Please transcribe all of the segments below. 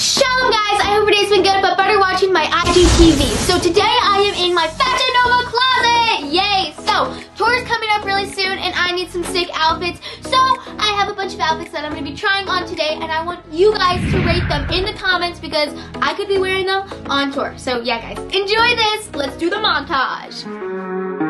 Shalom guys, I hope your day's been good, but better watching my IGTV. So today I am in my Fashion Nova closet! Yay! So, tour's coming up really soon and I need some sick outfits. So, I have a bunch of outfits that I'm going to be trying on today and I want you guys to rate them in the comments because I could be wearing them on tour. So yeah guys, enjoy this! Let's do the montage!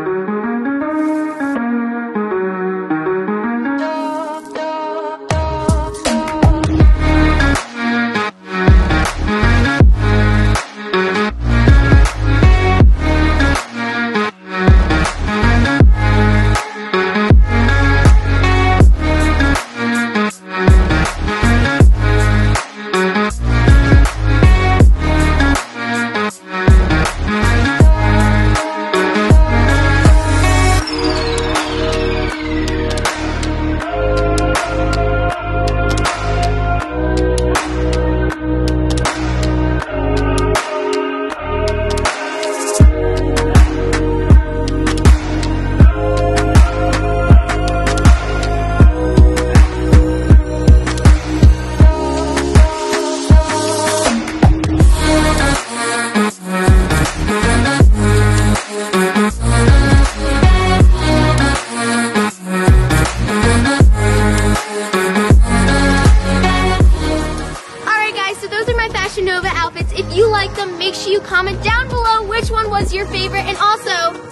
Guys, so those are my Fashion Nova outfits. If you like them, make sure you comment down below which one was your favorite and also,